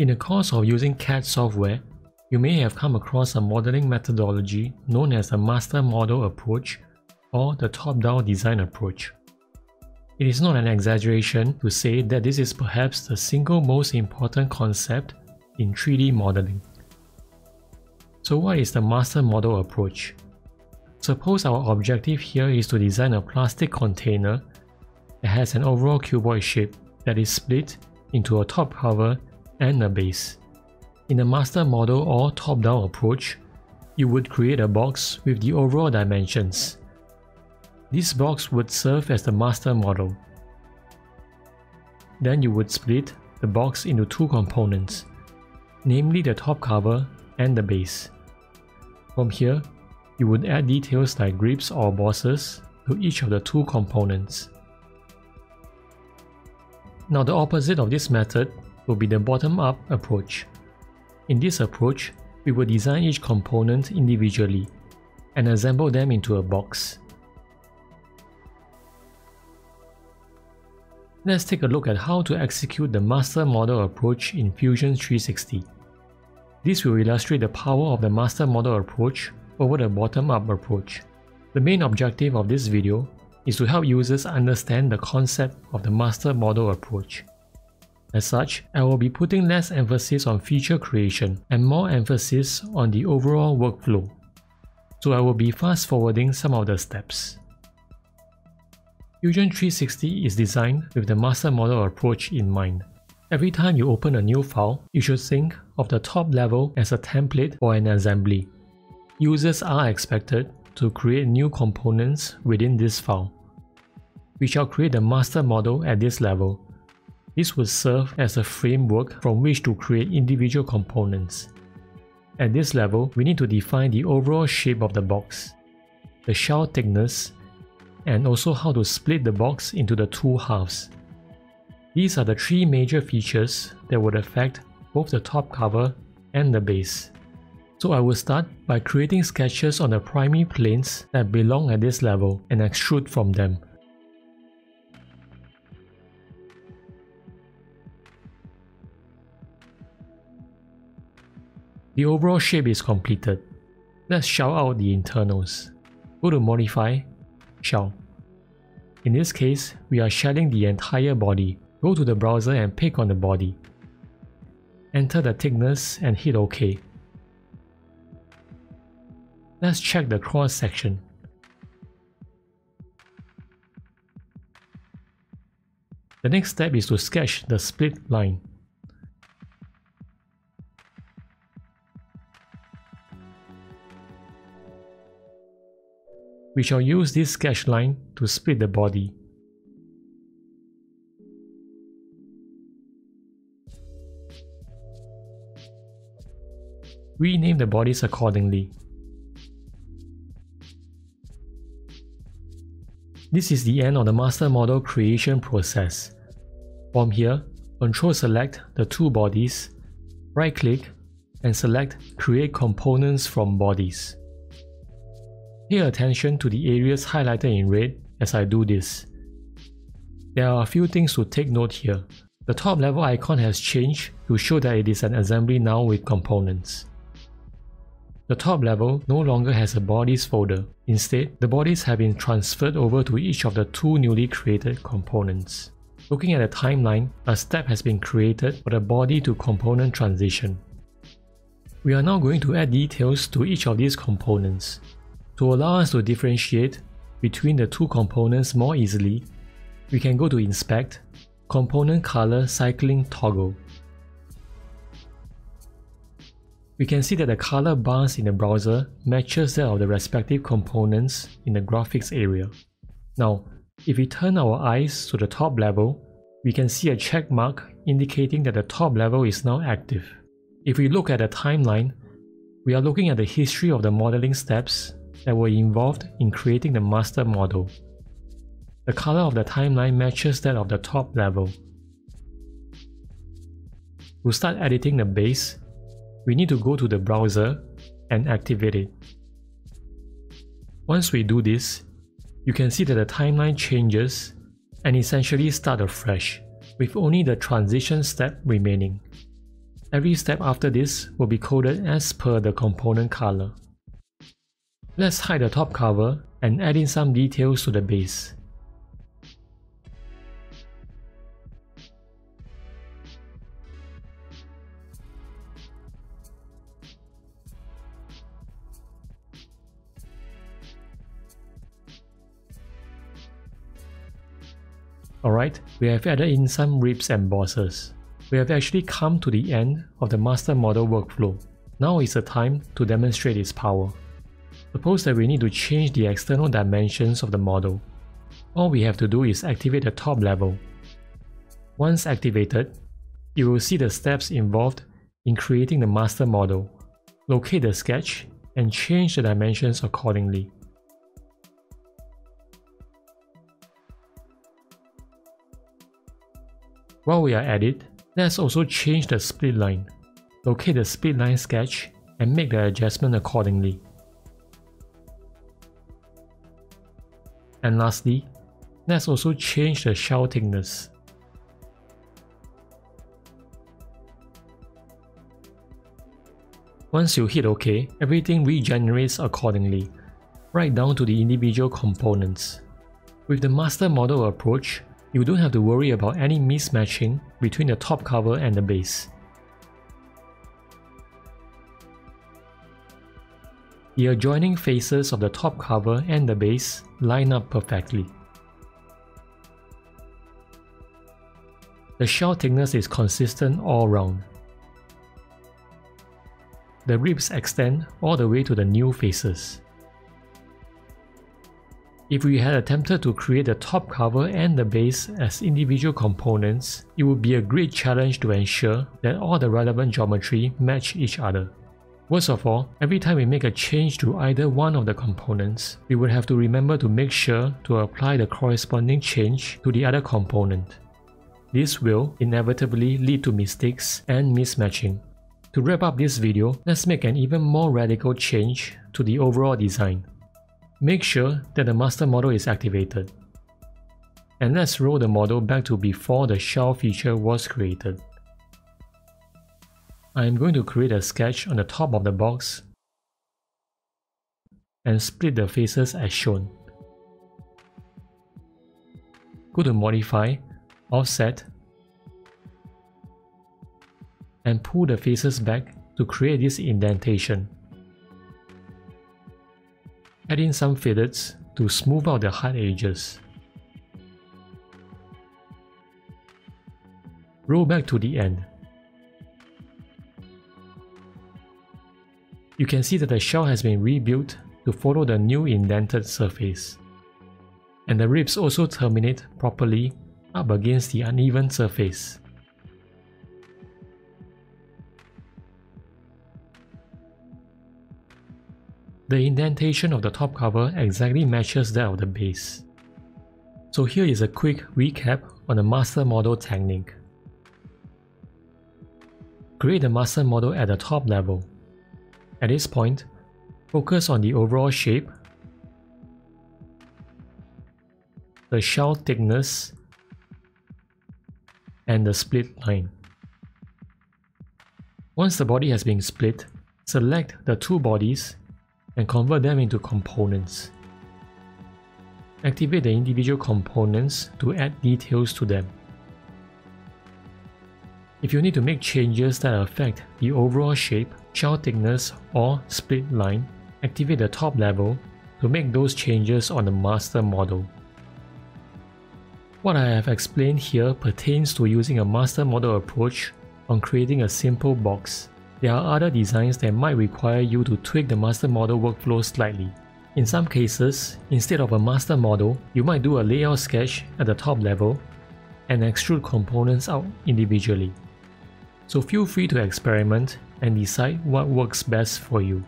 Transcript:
In the course of using CAD software, you may have come across a modeling methodology known as the master model approach or the top-down design approach. It is not an exaggeration to say that this is perhaps the single most important concept in 3D modeling. So what is the master model approach? Suppose our objective here is to design a plastic container that has an overall cuboid shape that is split into a top cover and a base. In a master model or top-down approach, you would create a box with the overall dimensions. This box would serve as the master model. Then you would split the box into two components, namely the top cover and the base. From here, you would add details like grips or bosses to each of the two components. Now the opposite of this method will be the bottom-up approach. In this approach, we will design each component individually and assemble them into a box. Let's take a look at how to execute the master model approach in Fusion 360. This will illustrate the power of the master model approach over the bottom-up approach. The main objective of this video is to help users understand the concept of the master model approach. As such, I will be putting less emphasis on feature creation and more emphasis on the overall workflow. So I will be fast forwarding some of the steps. Fusion 360 is designed with the master model approach in mind. Every time you open a new file, you should think of the top level as a template for an assembly. Users are expected to create new components within this file. We shall create the master model at this level. This will serve as a framework from which to create individual components. At this level, we need to define the overall shape of the box, the shell thickness, and also how to split the box into the two halves. These are the three major features that would affect both the top cover and the base. So I will start by creating sketches on the primary planes that belong at this level and extrude from them. The overall shape is completed. Let's shell out the internals. Go to Modify, Shell. In this case, we are shelling the entire body. Go to the browser and pick on the body. Enter the thickness and hit OK. Let's check the cross section. The next step is to sketch the split line. We shall use this sketch line to split the body. Rename the bodies accordingly. This is the end of the master model creation process. From here, Control select the two bodies, right click and select Create Components from Bodies. Pay attention to the areas highlighted in red as I do this. There are a few things to take note here. The top level icon has changed to show that it is an assembly now with components. The top level no longer has a bodies folder. Instead, the bodies have been transferred over to each of the two newly created components. Looking at the timeline, a step has been created for the body to component transition. We are now going to add details to each of these components. To allow us to differentiate between the two components more easily, we can go to Inspect, Component Color Cycling Toggle. We can see that the color bars in the browser matches that of the respective components in the graphics area. Now, if we turn our eyes to the top level, we can see a check mark indicating that the top level is now active. If we look at the timeline, we are looking at the history of the modeling steps that were involved in creating the master model. The color of the timeline matches that of the top level. To start editing the base, we need to go to the browser and activate it. Once we do this, you can see that the timeline changes and essentially start afresh, with only the transition step remaining. Every step after this will be coded as per the component color. Let's hide the top cover and add in some details to the base. Alright, we have added in some ribs and bosses. We have actually come to the end of the master model workflow. Now is the time to demonstrate its power. Suppose that we need to change the external dimensions of the model. All we have to do is activate the top level. Once activated, you will see the steps involved in creating the master model. Locate the sketch and change the dimensions accordingly. While we are at it, let's also change the split line. Locate the split line sketch and make the adjustment accordingly. And lastly, let's also change the shell thickness. Once you hit OK, everything regenerates accordingly, right down to the individual components. With the master model approach, you don't have to worry about any mismatching between the top cover and the base. The adjoining faces of the top cover and the base line up perfectly. The shell thickness is consistent all round. The ribs extend all the way to the new faces. If we had attempted to create the top cover and the base as individual components, it would be a great challenge to ensure that all the relevant geometry match each other. Worst of all, every time we make a change to either one of the components, we would have to remember to make sure to apply the corresponding change to the other component. This will inevitably lead to mistakes and mismatching. To wrap up this video, let's make an even more radical change to the overall design. Make sure that the master model is activated. And let's roll the model back to before the shell feature was created. I am going to create a sketch on the top of the box and split the faces as shown. Go to Modify, Offset, and pull the faces back to create this indentation. Add in some fillets to smooth out the hard edges. Roll back to the end. You can see that the shell has been rebuilt to follow the new indented surface. And the ribs also terminate properly up against the uneven surface. The indentation of the top cover exactly matches that of the base. So here is a quick recap on the master model technique. Create the master model at the top level. At this point, focus on the overall shape, the shell thickness, and the split line. Once the body has been split, select the two bodies and convert them into components. Activate the individual components to add details to them. If you need to make changes that affect the overall shape, shell thickness or split line, activate the top level to make those changes on the master model. What I have explained here pertains to using a master model approach on creating a simple box there are other designs that might require you to tweak the master model workflow slightly. In some cases, instead of a master model, you might do a layout sketch at the top level and extrude components out individually. So feel free to experiment and decide what works best for you.